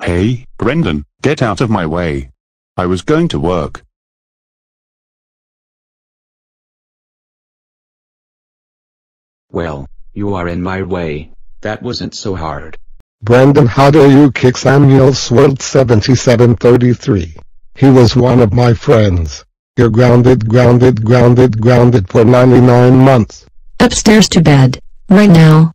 Hey, Brenden, get out of my way. I was going to work. Well, you are in my way. That wasn't so hard. Brenden how do you kick SamuelsWorld 7733. He was one of my friends. You're grounded grounded grounded grounded for 99 months. Upstairs to bed. Right now.